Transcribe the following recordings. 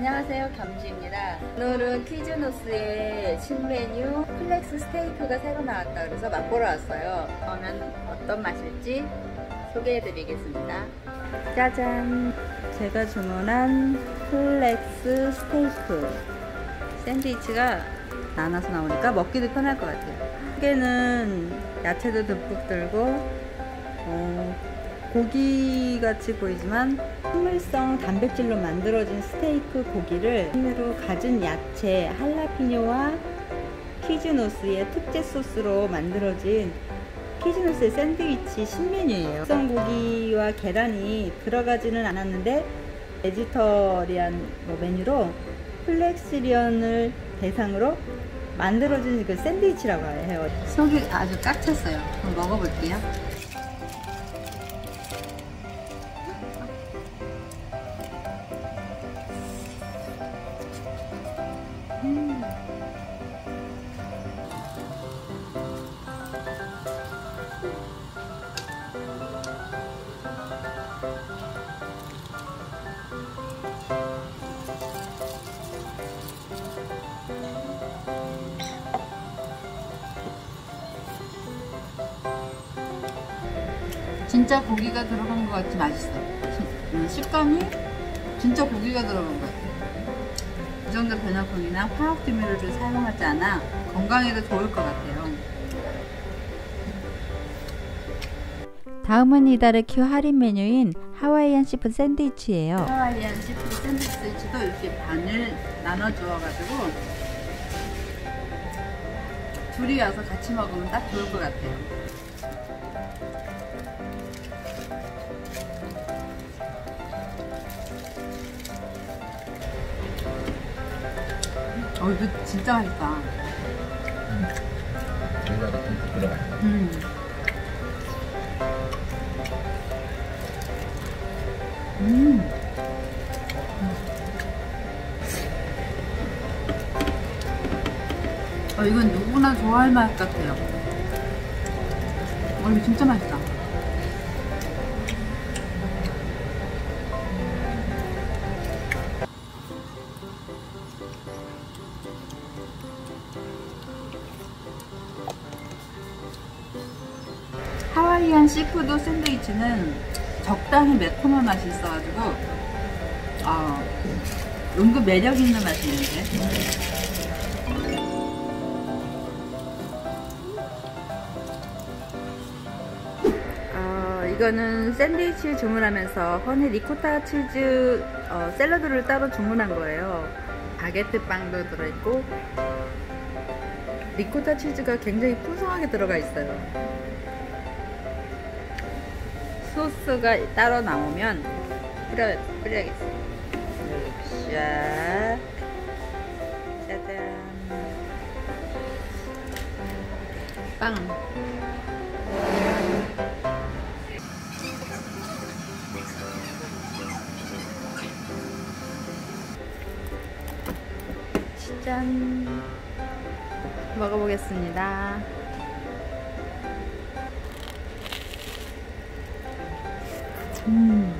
안녕하세요 겸지입니다. 오늘은 퀴즈노스의 신메뉴 플렉스 스테이크가 새로 나왔다 그래서 맛보러 왔어요. 그러면 어떤 맛일지 소개해 드리겠습니다. 짜잔! 제가 주문한 플렉스 스테이크. 샌드위치가 나눠서 나오니까 먹기도 편할 것 같아요. 크게는 야채도 듬뿍 들고 어, 고기같이 보이지만 식물성 단백질로 만들어진 스테이크 고기를 힘으로 가진 야채 할라피뇨와 퀴즈노스의 특제 소스로 만들어진 퀴즈노스의 샌드위치 신메뉴예요. 숙성 고기와 계란이 들어가지는 않았는데 vegetarian 뭐 메뉴로 flexitarian을 대상으로 만들어진 그 샌드위치라고 해요. 속이 아주 꽉 찼어요. 한번 먹어볼게요. 진짜 고기가 들어간 것 같이 맛있어. 음, 식감이 진짜 고기가 들어간 것 같아. 이 정도 변형콩이나 화학 조미료를 사용하지 않아 건강에도 좋을 것 같아요. 다음은 이달의 Q 할인 메뉴인 Hawaiian seafood 샌드위치예요. Hawaiian seafood 샌드위치도 이렇게 반을 나눠 주어가지고 둘이 와서 같이 먹으면 딱 좋을 것 같아요. 어, 이거 진짜 맛있다. 들어가요. 음. 음. 어, 이건 누구나 좋아할 맛 같아요. 어, 이거 진짜 맛있다. Hawaiian seafood 샌드위치는 적당히 매콤한 맛이 있어가지고 어, 은근 매력 있는 맛이 있는데. 어, 이거는 샌드위치 주문하면서 honey ricotta 치즈 어, 샐러드를 따로 주문한 거예요 바게트 빵도 들어있고 ricotta 치즈가 굉장히 풍성하게 들어가 있어요 소스가 따로 나오면 뿌려, 뿌려야겠어요. 샤 짜잔. 빵. 짠. 먹어보겠습니다. 음.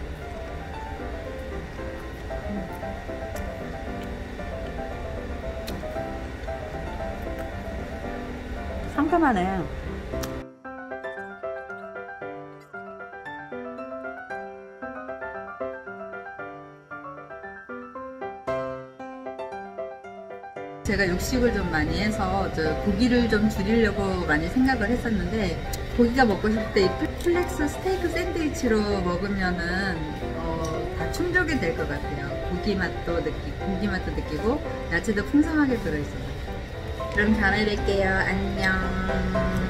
상큼하네. 제가 육식을 좀 많이 해서 고기를 좀 줄이려고 많이 생각을 했었는데 고기가 먹고 싶을 때이 플렉스 스테이크 샌드위치로 먹으면은 어, 다 충족이 될 것 같아요. 고기 맛도 느끼고 고기 맛도 느끼고 야채도 풍성하게 들어있어요. 그럼 다음에 뵐게요. 안녕.